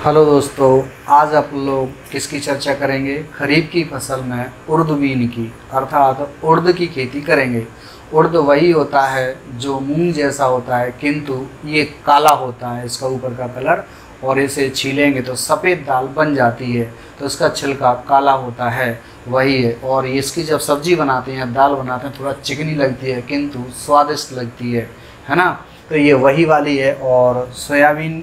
Hello दोस्तों, आज आप लोग किसकी चर्चा करेंगे? खरीफ की फ़सल में उर्द बीन की, अर्थात उर्द की खेती करेंगे। उर्द वही होता है जो मूंग जैसा होता है, किंतु ये काला होता है, इसका ऊपर का कलर, और इसे छीलेंगे तो सफ़ेद दाल बन जाती है तो इसका छिलका काला होता है, वही है। और इसकी जब सब्ज़ी बनाते हैं, दाल बनाते हैं, थोड़ा चिकनी लगती है, किंतु स्वादिष्ट लगती है है ना? तो ये वही वाली है, और सोयाबीन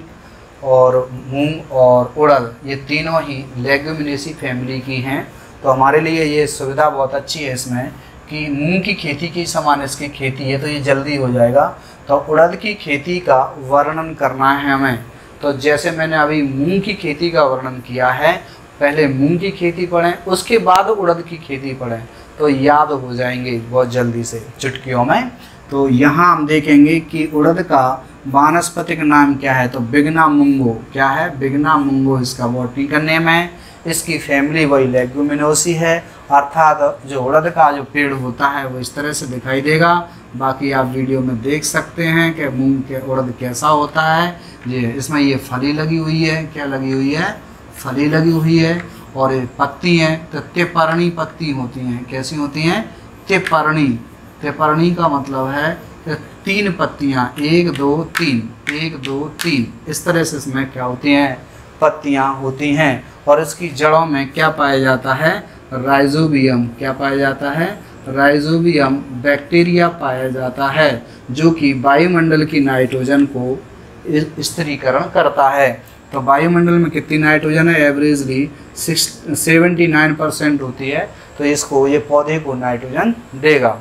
और मूंग और उड़द, ये तीनों ही लेग्यूमिनेसी फैमिली की हैं। तो हमारे लिए ये सुविधा बहुत अच्छी है इसमें कि मूंग की खेती की समान इसकी खेती है तो ये जल्दी हो जाएगा। तो उड़द की खेती का वर्णन करना है हमें। तो जैसे मैंने अभी मूंग की खेती का वर्णन किया है, पहले मूंग की खेती पढ़ें, उसके बाद उड़द की खेती पढ़ें तो याद हो जाएँगे बहुत जल्दी से चुटकियों में। तो यहाँ हम देखेंगे कि उड़द का वानस्पतिक नाम क्या है? तो बिगना मुंगो। क्या है? बिगना मुंगो इसका बॉटनी का नेम है। इसकी फैमिली वही लेग्यूमिनोसी है। अर्थात जो उड़द का जो पेड़ होता है, वो इस तरह से दिखाई देगा। बाकी आप वीडियो में देख सकते हैं कि मूंग के उड़द कैसा होता है। ये, इसमें ये फली लगी हुई है। क्या लगी हुई है? फली लगी हुई है। और ये पत्ती हैं तो तिपरणी पत्ती होती हैं। कैसी होती हैं? तिपरणी तिपरणी का मतलब है तीन पत्तियाँ, एक, दो, तीन, एक, दो, तीन। इस तरह से इसमें क्या होती हैं? पत्तियाँ होती हैं। और इसकी जड़ों में क्या पाया जाता है? राइजोबियम। क्या पाया जाता है? राइजोबियम बैक्टीरिया पाया जाता है, जो कि वायुमंडल की नाइट्रोजन को स्थिरीकरण करता है। तो वायुमंडल में कितनी नाइट्रोजन है? Averagely six seventy nine percent होती है। तो इसको ये पौधे को नाइट्रोजन देगा।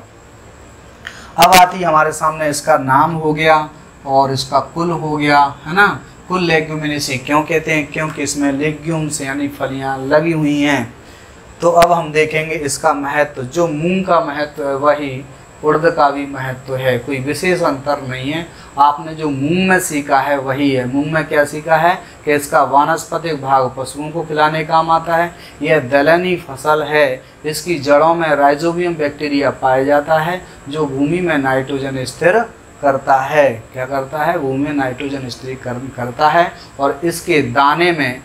अब आती हमारे सामने इसका नाम हो गया और इसका कुल हो गया, है ना? कुल लेग्यूमिनेसी क्यों कहते हैं? क्योंकि इसमें लेग्यूम्स यानी फलियाँ लगी हुई हैं। तो अब हम देखेंगे इसका महत्व, जो मूंग का महत्व है, वही उर्द का भी महत्व है, कोई विशेष अंतर नहीं है। आपने जो मूंग में सीखा है, वही है। मूंग में क्या सीखा है? कि इसका वानस्पतिक भाग पशुओं को खिलाने काम आता है। यह दलनी फ़सल है। इसकी जड़ों में राइजोबियम बैक्टीरिया पाया जाता है, जो भूमि में नाइट्रोजन स्थिर करता है। क्या करता है? भूमि में नाइट्रोजन स्थिर करता है और इसके दाने में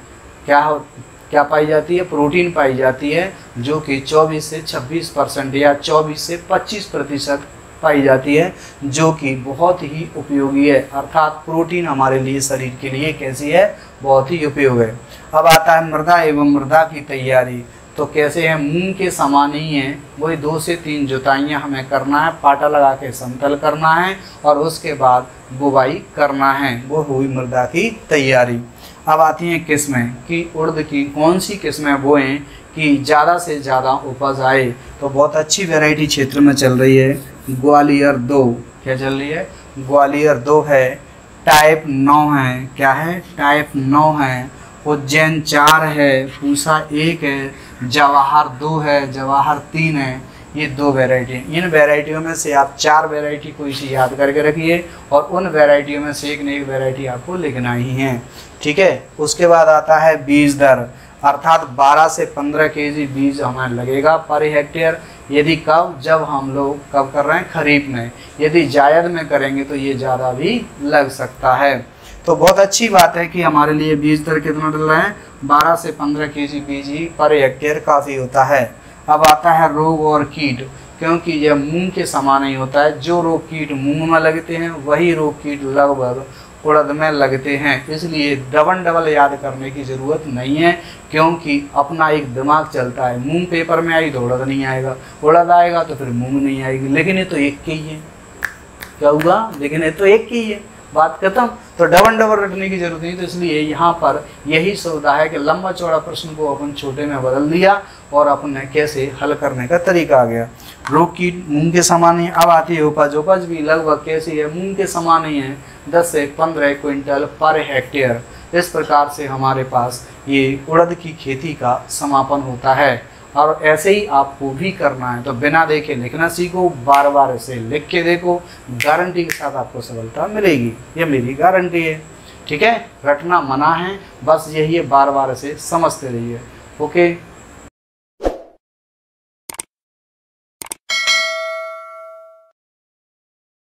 क्या हो क्या पाई जाती है? प्रोटीन पाई जाती है, जो कि 24 से 26 परसेंट या 24 से 25 प्रतिशत पाई जाती है, जो कि बहुत ही उपयोगी है। अर्थात प्रोटीन हमारे लिए शरीर के लिए कैसी है? बहुत ही उपयोग है। अब आता है मृदा एवं मृदा की तैयारी। तो कैसे है? मूंग के समान ही है। वही दो से तीन जुताइयाँ हमें करना है, पाटा लगा के समतल करना है और उसके बाद बुवाई करना है। वो हुई मृदा की तैयारी। अब आती हैं किस्में कि उर्द की कौन सी किस्में बोएँ कि ज़्यादा से ज़्यादा उपज आए। तो बहुत अच्छी वैरायटी क्षेत्र में चल रही है। ग्वालियर दो। क्या चल रही है? ग्वालियर दो है। टाइप नौ है। क्या है? टाइप नौ है। उज्जैन चार है। पूसा एक है। जवाहर दो है, जवाहर तीन है, ये दो वेराइटी हैं। इन वैरायटियों में से आप चार वैरायटी कोई सी याद करके रखिए और उन वैरायटियों में से एक न एक वैरायटी आपको लिखना ही है। ठीक है? उसके बाद आता है बीज दर। अर्थात 12 से 15 केजी बीज हमें लगेगा पर हेक्टेयर यदि कब? जब हम लोग कब कर रहे हैं? खरीफ में। यदि जायद में करेंगे तो ये ज़्यादा भी लग सकता है। तो बहुत अच्छी बात है कि हमारे लिए बीज दर कितना डल रहा है? 12 से पंद्रह के जी बीज ही पर हेक्टेयर काफ़ी होता है। अब आता है रोग और कीट, क्योंकि यह मूंग के समान ही होता है। जो रोग कीट मूंग में लगते हैं, वही रोग कीट लगभग उड़द में लगते हैं। इसलिए डबल डबल याद करने की ज़रूरत नहीं है, क्योंकि अपना एक दिमाग चलता है। मूंग पेपर में आई तो उड़द नहीं आएगा। उड़द आएगा तो फिर मूंग नहीं आएगी। लेकिन ये तो एक के ही। है क्या हुआ? लेकिन ये तो एक की ही है। बात खत्म। तो डबल डबल रखने की ज़रूरत नहीं तो इसलिए यहाँ पर यही सुविधा है कि लंबा चौड़ा प्रश्न को अपन छोटे में बदल दिया और अपन कैसे हल करने का तरीका आ गया। रोग की मूंग के समान ही, अब आती है उपज। उपज भी लगभग कैसी है? मूंग के समान ही है। दस से पंद्रह क्विंटल पर हेक्टेयर। इस प्रकार से हमारे पास ये उड़द की खेती का समापन होता है। और ऐसे ही आपको भी करना है। तो बिना देखे लिखना सीखो बार बार इसे लिख के देखो, गारंटी के साथ आपको सफलता मिलेगी। ये मेरी गारंटी है। ठीक है? रटना मना है। बस यही है बार बार इसे समझते रहिए। ओके?